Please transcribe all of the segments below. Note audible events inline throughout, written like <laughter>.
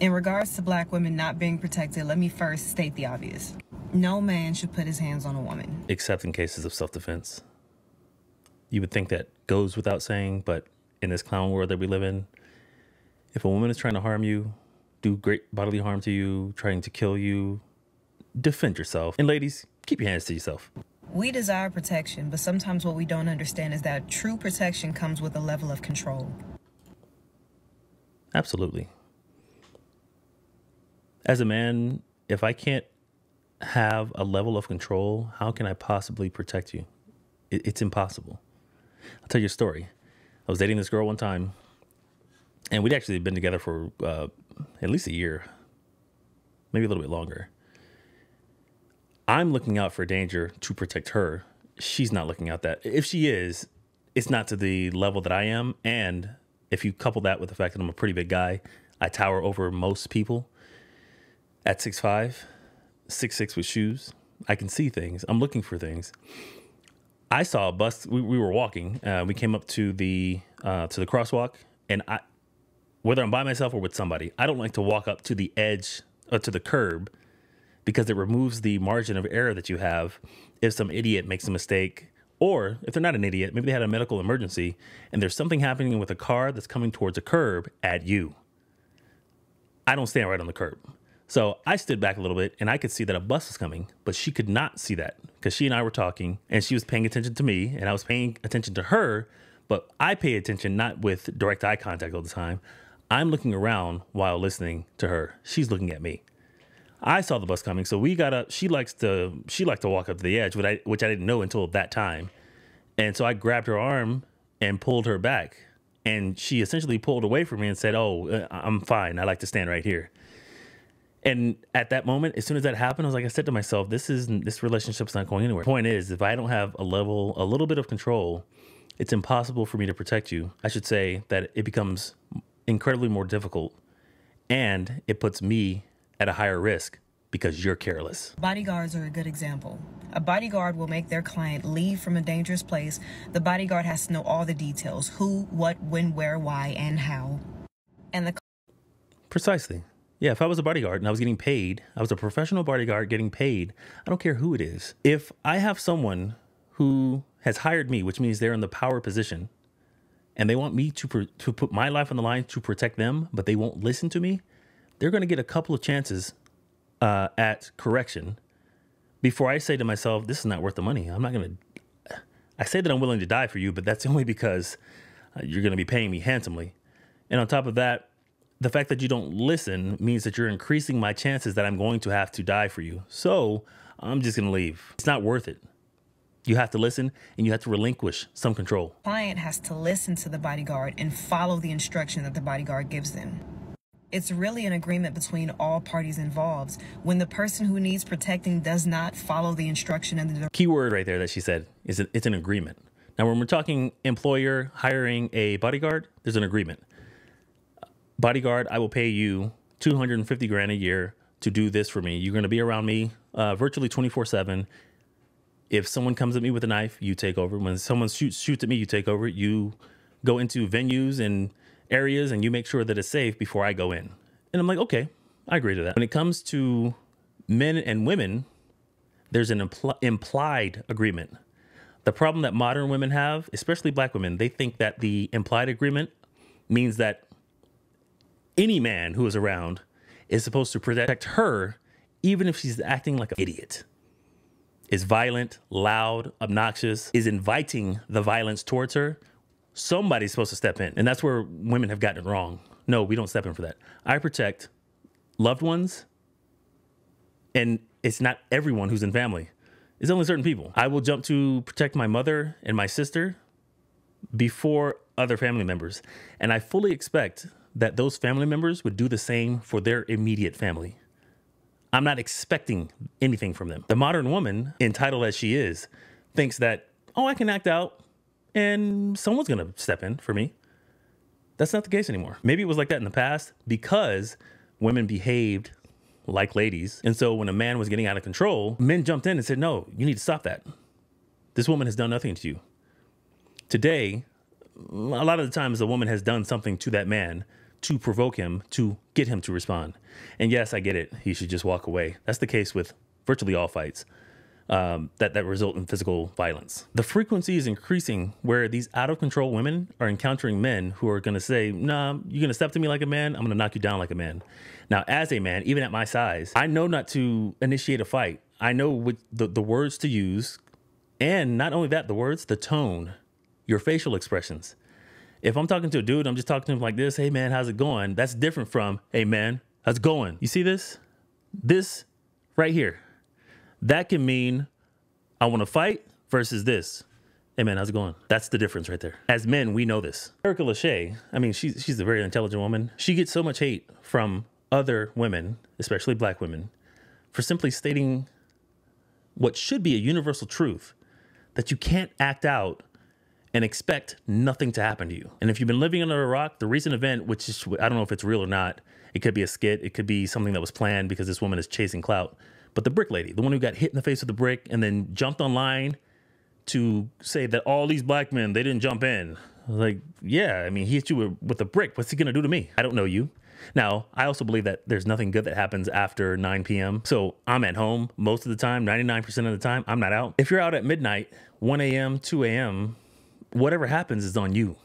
In regards to black women not being protected, let me first state the obvious. No man should put his hands on a woman. Except in cases of self defense. You would think that goes without saying, but in this clown world that we live in, if a woman is trying to harm you, do great bodily harm to you, trying to kill you, defend yourself. And ladies, keep your hands to yourself. We desire protection, but sometimes what we don't understand is that true protection comes with a level of control. Absolutely. As a man, if I can't have a level of control, how can I possibly protect you? It, it's impossible. I'll tell you a story. I was dating this girl one time, and we'd actually been together for uh, at least a year, maybe a little bit longer. I'm looking out for danger to protect her. She's not looking out that. If she is, it's not to the level that I am. And if you couple that with the fact that I'm a pretty big guy, I tower over most people at 6'5, 6'6 with shoes. I can see things. I'm looking for things. I saw a bus. We, we were walking. Uh, we came up to the uh, to the crosswalk, and I, whether I'm by myself or with somebody, I don't like to walk up to the edge uh, to the curb because it removes the margin of error that you have if some idiot makes a mistake or if they're not an idiot, maybe they had a medical emergency and there's something happening with a car that's coming towards a curb at you. I don't stand right on the curb. So I stood back a little bit and I could see that a bus was coming, but she could not see that because she and I were talking and she was paying attention to me and I was paying attention to her. But I pay attention not with direct eye contact all the time. I'm looking around while listening to her. She's looking at me. I saw the bus coming, so we got up. She likes to she liked to walk up to the edge, which I which I didn't know until that time. And so I grabbed her arm and pulled her back, and she essentially pulled away from me and said, "Oh, uh, I'm fine. I like to stand right here." And at that moment, as soon as that happened, I was like, I said to myself, "This is this relationship's not going anywhere." Point is, if I don't have a level, a little bit of control, it's impossible for me to protect you. I should say that it becomes incredibly more difficult, and it puts me at a higher risk because you're careless. Bodyguards are a good example. A bodyguard will make their client leave from a dangerous place. The bodyguard has to know all the details who, what, when, where, why, and how. And the Precisely. Yeah, if I was a bodyguard and I was getting paid, I was a professional bodyguard getting paid, I don't care who it is. If I have someone who has hired me, which means they're in the power position, and they want me to, to put my life on the line to protect them, but they won't listen to me, they're going to get a couple of chances uh, at correction before I say to myself, this is not worth the money. I'm not going to. I say that I'm willing to die for you, but that's <laughs> only because uh, you're going to be paying me handsomely. And on top of that, the fact that you don't listen means that you're increasing my chances that I'm going to have to die for you. So I'm just going to leave. It's not worth it. You have to listen and you have to relinquish some control. Client has to listen to the bodyguard and follow the instruction that the bodyguard gives them. It's really an agreement between all parties involved. When the person who needs protecting does not follow the instruction and the key word right there that she said is it's an agreement. Now, when we're talking employer hiring a bodyguard, there's an agreement. Bodyguard, I will pay you 250 grand a year to do this for me. You're going to be around me uh, virtually 24 7. If someone comes at me with a knife, you take over. When someone shoots shoots at me, you take over. You go into venues and areas and you make sure that it's safe before I go in. And I'm like, okay, I agree to that. When it comes to men and women, there's an impl- implied agreement. The problem that modern women have, especially black women, they think that the implied agreement means that any man who is around is supposed to protect her, even if she's acting like an idiot, is violent, loud, obnoxious, is inviting the violence towards her somebody's supposed to step in. And that's where women have gotten it wrong. No, we don't step in for that. I protect loved ones, and it's not everyone who's in family. It's only certain people. I will jump to protect my mother and my sister before other family members. And I fully expect that those family members would do the same for their immediate family. I'm not expecting anything from them. The modern woman, entitled as she is, thinks that, oh, I can act out and someone's to step in for me. That's not the case anymore. Maybe it was like that in the past because women behaved like ladies. And so when a man was getting out of control, men jumped in and said, No, you need to stop that. This woman has done nothing to you. Today, a lot of the times a woman has done something to that man to provoke him to get him to respond. And yes, I get it. He should just walk away. That's the case with virtually all fights um, that that result in physical violence. The frequency is increasing where these out of control women are encountering men who are going to say, "Nah, you're going to step to me like a man. I'm going to knock you down like a man." Now, as a man, even at my size, I know not to initiate a fight. I know what the, the words to use, and not only that, the words, the tone, your facial expressions. If I'm talking to a dude, I'm just talking to him like this, "Hey man, how's it going?" That's different from, "Hey man, how's it going?" You see this? This right here that can mean I want to fight versus this. Hey man, how's it going? That's the difference right there. As men, we know this. Erica Leshai, I mean, she's she's a very intelligent woman. She gets so much hate from other women, especially black women, for simply stating what should be a universal truth that you can't act out and expect nothing to happen to you. And if you've been living under a rock, the recent event, which is I don't know if it's real or not, it could be a skit, it could be something that was planned because this woman is chasing clout but the brick lady, the one who got hit in the face with the brick and then jumped online to say that all these black men, they didn't jump in. Like, yeah, I mean, he hit you with a brick. What's he to do to me? I don't know you. Now, I also believe that there's nothing good that happens after 9 p.m. So I'm at home most of the time, 99% of the time, I'm not out. If you're out at midnight, 1 a.m., 2 a.m., whatever happens is on you.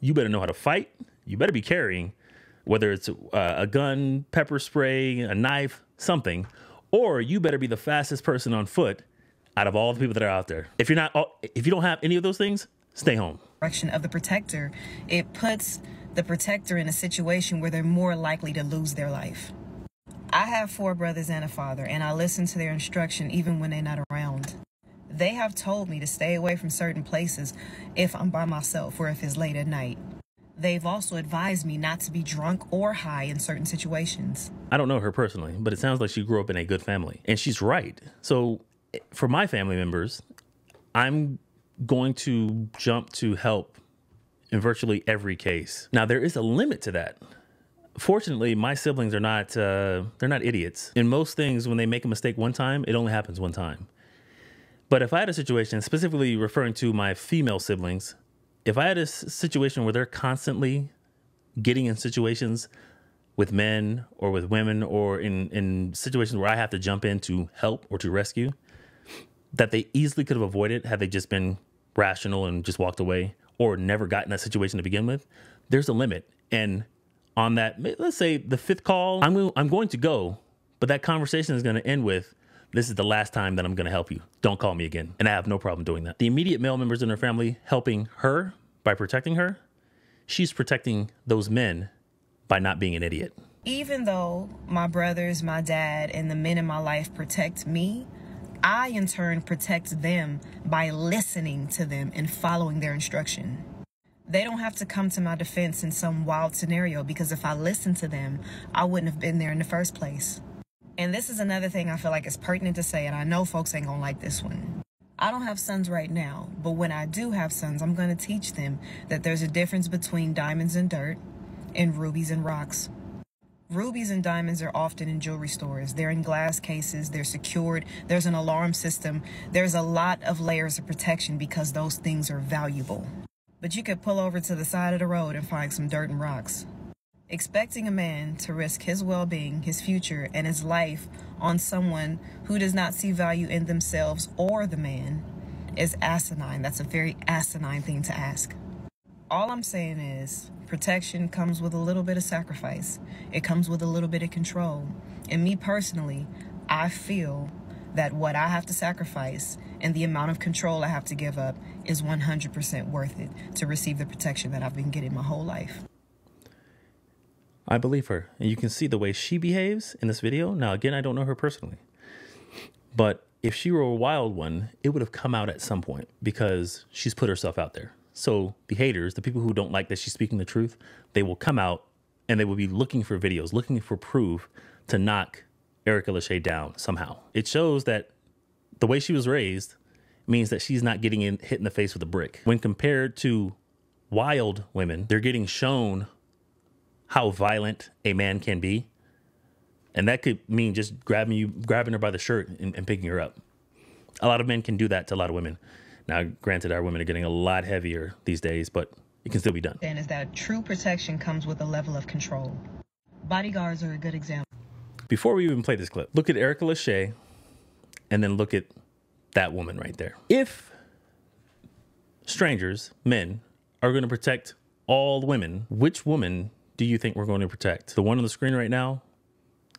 You better know how to fight. You better be carrying, whether it's a, a gun, pepper spray, a knife, something, or you better be the fastest person on foot out of all the people that are out there. If you're not, oh, if you don't have any of those things, stay home. Direction of the protector, it puts the protector in a situation where they're more likely to lose their life. I have four brothers and a father, and I listen to their instruction even when they're not around. They have told me to stay away from certain places if I'm by myself or if it's late at night. They've also advised me not to be drunk or high in certain situations. I don't know her personally, but it sounds like she grew up in a good family. And she's right. So, for my family members, I'm going to jump to help in virtually every case. Now, there is a limit to that. Fortunately, my siblings are not uh, they're not idiots. In most things, when they make a mistake one time, it only happens one time. But if I had a situation, specifically referring to my female siblings, if I had a situation where they're constantly getting in situations with men or with women or in, in situations where I have to jump in to help or to rescue, that they easily could have avoided had they just been rational and just walked away or never got in that situation to begin with, there's a limit. And on that, let's say the fifth call, I'm, I'm going to go, but that conversation is going to end with, this is the last time that I'm going to help you. Don't call me again. And I have no problem doing that. The immediate male members in her family helping her by protecting her, she's protecting those men by not being an idiot. Even though my brothers, my dad, and the men in my life protect me, I in turn protect them by listening to them and following their instruction. They don't have to come to my defense in some wild scenario because if I listened to them, I wouldn't have been there in the first place. And this is another thing I feel like is pertinent to say, and I know folks ain't gonna like this one. I don't have sons right now, but when I do have sons, I'm gonna teach them that there's a difference between diamonds and dirt and rubies and rocks. Rubies and diamonds are often in jewelry stores. They're in glass cases, they're secured, there's an alarm system. There's a lot of layers of protection because those things are valuable. But you could pull over to the side of the road and find some dirt and rocks. Expecting a man to risk his well being, his future, and his life on someone who does not see value in themselves or the man is asinine. That's a very asinine thing to ask. All I'm saying is protection comes with a little bit of sacrifice, it comes with a little bit of control. And me personally, I feel that what I have to sacrifice and the amount of control I have to give up is 100% worth it to receive the protection that I've been getting my whole life. I believe her. And you can see the way she behaves in this video. Now, again, I don't know her personally. But if she were a wild one, it would have come out at some point because she's put herself out there. So the haters, the people who don't like that she's speaking the truth, they will come out and they will be looking for videos, looking for proof to knock Erica Leshai down somehow. It shows that the way she was raised means that she's not getting in, hit in the face with a brick. When compared to wild women, they're getting shown how violent a man can be. And that could mean just grabbing you, grabbing her by the shirt and, and picking her up. A lot of men can do that to a lot of women. Now, granted, our women are getting a lot heavier these days, but it can still be done. Then is that true protection comes with a level of control. Bodyguards are a good example. Before we even play this clip, look at Erica Leshai and then look at that woman right there. If strangers, men, are going to protect all women, which woman do you think we're going to protect? The one on the screen right now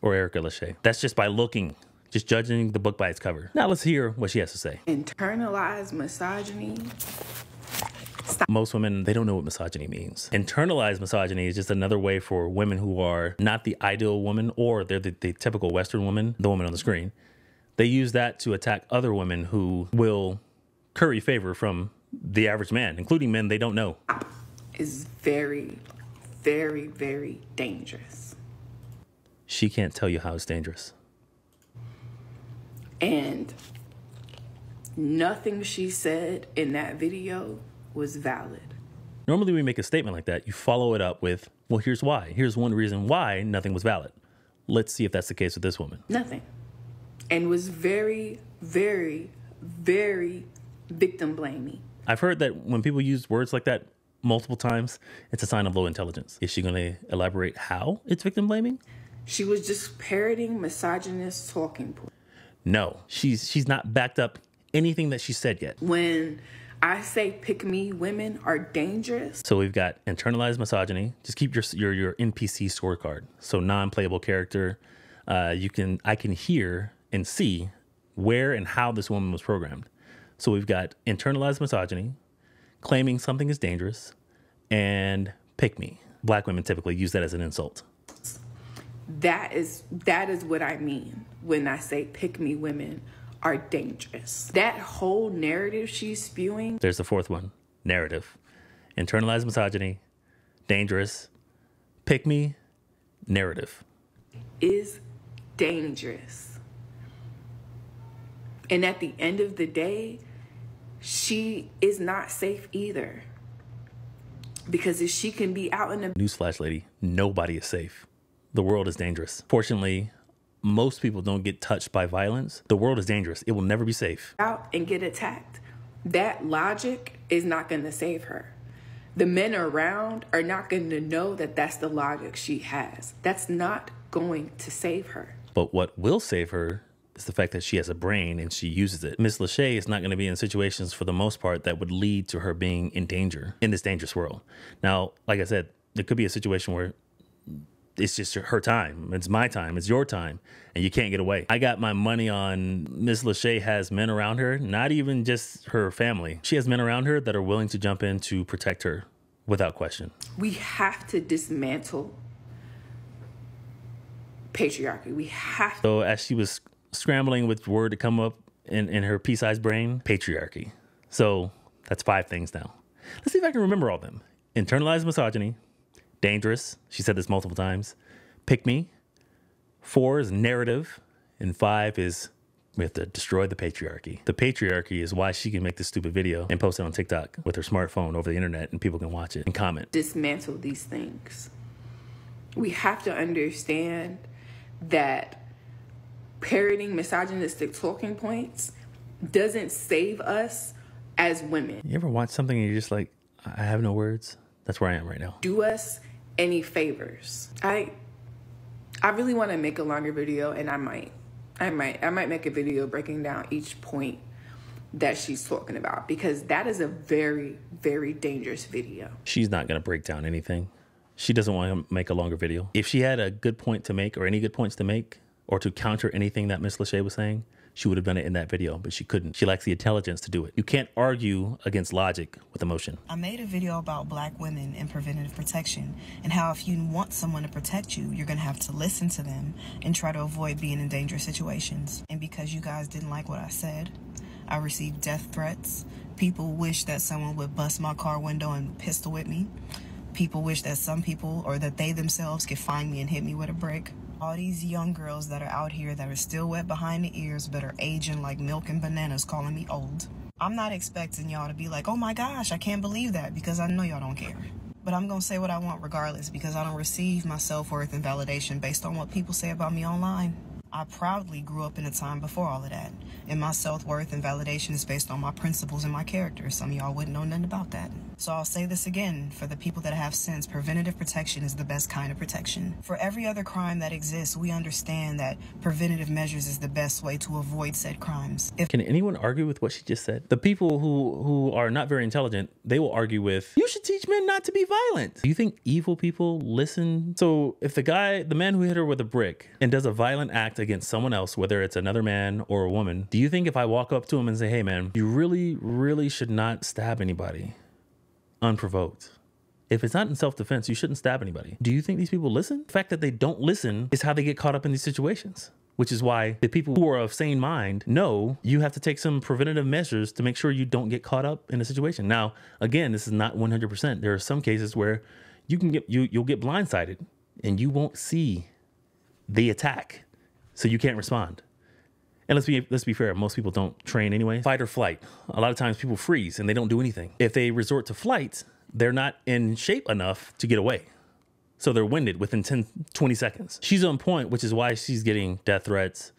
or Erica Leshai? That's just by looking, just judging the book by its cover. Now let's hear what she has to say. Internalized misogyny. Most women, they don't know what misogyny means. Internalized misogyny is just another way for women who are not the ideal woman or they're the, the typical Western woman, the woman on the screen. They use that to attack other women who will curry favor from the average man, including men they don't know. Is very, very, very dangerous. She can't tell you how it's dangerous. And nothing she said in that video was valid. Normally, we make a statement like that. You follow it up with, well, here's why. Here's one reason why nothing was valid. Let's see if that's the case with this woman. Nothing. And was very, very, very victim blaming. I've heard that when people use words like that multiple times, it's a sign of low intelligence. Is she going to elaborate how it's victim blaming? She was just parroting misogynist talking points. No, she's she's not backed up anything that she said yet. When I say pick me women are dangerous. So we've got internalized misogyny. Just keep your your your NPC scorecard. So non-playable character. Uh, you can I can hear and see where and how this woman was programmed. So we've got internalized misogyny, claiming something is dangerous, and pick me. Black women typically use that as an insult. That is that is what I mean when I say pick me women are dangerous. That whole narrative she's spewing. There's the fourth one narrative. Internalized misogyny, dangerous, pick me, narrative. Is dangerous. And at the end of the day, she is not safe either. Because if she can be out in the newsflash, lady, nobody is safe. The world is dangerous. Fortunately, most people don't get touched by violence. The world is dangerous. It will never be safe. Out and get attacked. That logic is not going to save her. The men around are not going to know that that's the logic she has. That's not going to save her. But what will save her is the fact that she has a brain and she uses it. Miss Leshai is not going to be in situations for the most part that would lead to her being in danger in this dangerous world. Now, like I said, there could be a situation where it's just her time. It's my time. It's your time. And you can't get away. I got my money on Miss Leshai has men around her, not even just her family. She has men around her that are willing to jump in to protect her without question. We have to dismantle patriarchy. We have to. So as she was scrambling with word to come up in, in her pea-sized brain, patriarchy. So that's five things now. Let's see if I can remember all of them. Internalized misogyny, dangerous. She said this multiple times. Pick me. Four is narrative. And five is we have to destroy the patriarchy. The patriarchy is why she can make this stupid video and post it on TikTok with her smartphone over the internet and people can watch it and comment. Dismantle these things. We have to understand that parroting misogynistic talking points doesn't save us as women. You ever watch something and you're just like, I have no words? That's where I am right now. Do us any favors. I I really want to make a longer video and I might. I might I might make a video breaking down each point that she's talking about because that is a very very dangerous video. She's not going to break down anything. She doesn't want to make a longer video. If she had a good point to make or any good points to make or to counter anything that Miss Leshai was saying, she would have done it in that video, but she couldn't. She lacks the intelligence to do it. You can't argue against logic with emotion. I made a video about black women and preventative protection and how if you want someone to protect you, you're going to have to listen to them and try to avoid being in dangerous situations. And because you guys didn't like what I said, I received death threats. People wish that someone would bust my car window and pistol whip me. People wish that some people or that they themselves could find me and hit me with a brick. All these young girls that are out here that are still wet behind the ears but are aging like milk and bananas calling me old. I'm not expecting y'all to be like, oh my gosh, I can't believe that because I know y'all don't care. But I'm going to say what I want regardless because I don't receive my self worth and validation based on what people say about me online. I proudly grew up in a time before all of that. And my self worth and validation is based on my principles and my character. Some of y'all wouldn't know nothing about that. So I'll say this again for the people that have sense preventative protection is the best kind of protection. For every other crime that exists, we understand that preventative measures is the best way to avoid said crimes. If Can anyone argue with what she just said? The people who who are not very intelligent, they will argue with, "You should teach men not to be violent." Do you think evil people listen? So if the guy, the man who hit her with a brick and does a violent act against someone else, whether it's another man or a woman, do you think if I walk up to him and say, "Hey man, you really really should not stab anybody unprovoked?" If it's not in self defense, you shouldn't stab anybody. Do you think these people listen? The fact that they don't listen is how they get caught up in these situations which is why the people who are of sane mind know you have to take some preventative measures to make sure you don't get caught up in a situation. Now, again, this is not 100%. There are some cases where you can get you you'll get blindsided and you won't see the attack, so you can't respond. And let's be let's be fair, most people don't train anyway. Fight or flight. A lot of times people freeze and they don't do anything. If they resort to flight, they're not in shape enough to get away. So they're winded within 10, 20 seconds. She's on point, which is why she's getting death threats.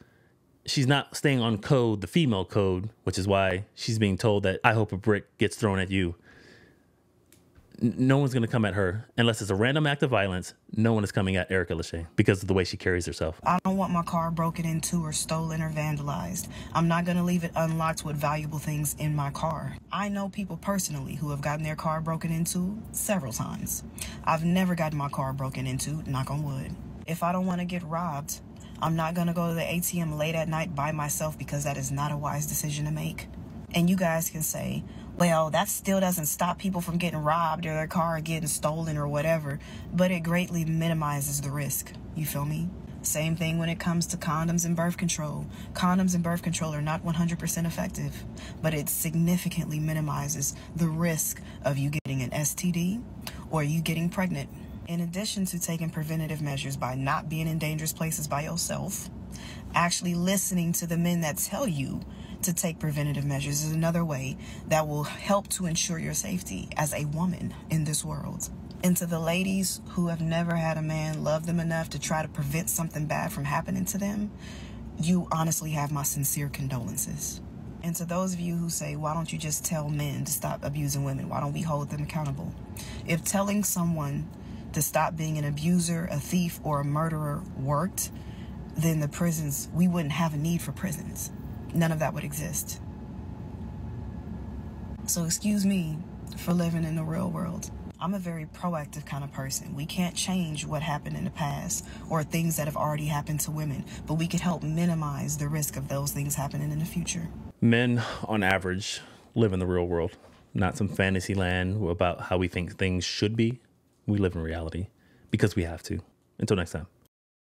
She's not staying on code, the female code, which is why she's being told that I hope a brick gets thrown at you. No one's gonna come at her unless it's a random act of violence. No one is coming at Erica Leshai because of the way she carries herself. I don't want my car broken into or stolen or vandalized. I'm not going to leave it unlocked with valuable things in my car. I know people personally who have gotten their car broken into several times. I've never gotten my car broken into, knock on wood. If I don't want to get robbed, I'm not going to go to the ATM late at night by myself because that is not a wise decision to make. And you guys can say, well, that still doesn't stop people from getting robbed or their car getting stolen or whatever, but it greatly minimizes the risk. You feel me? Same thing when it comes to condoms and birth control. Condoms and birth control are not 100% effective, but it significantly minimizes the risk of you getting an STD or you getting pregnant. In addition to taking preventative measures by not being in dangerous places by yourself, actually listening to the men that tell you to take preventative measures is another way that will help to ensure your safety as a woman in this world. And to the ladies who have never had a man love them enough to try to prevent something bad from happening to them, you honestly have my sincere condolences. And to those of you who say, why don't you just tell men to stop abusing women? Why don't we hold them accountable? If telling someone to stop being an abuser, a thief, or a murderer worked, then the prisons, we wouldn't have a need for prisons. None of that would exist. So, excuse me for living in the real world. I'm a very proactive kind of person. We can't change what happened in the past or things that have already happened to women, but we can help minimize the risk of those things happening in the future. Men, on average, live in the real world, not some fantasy land about how we think things should be. We live in reality because we have to. Until next time.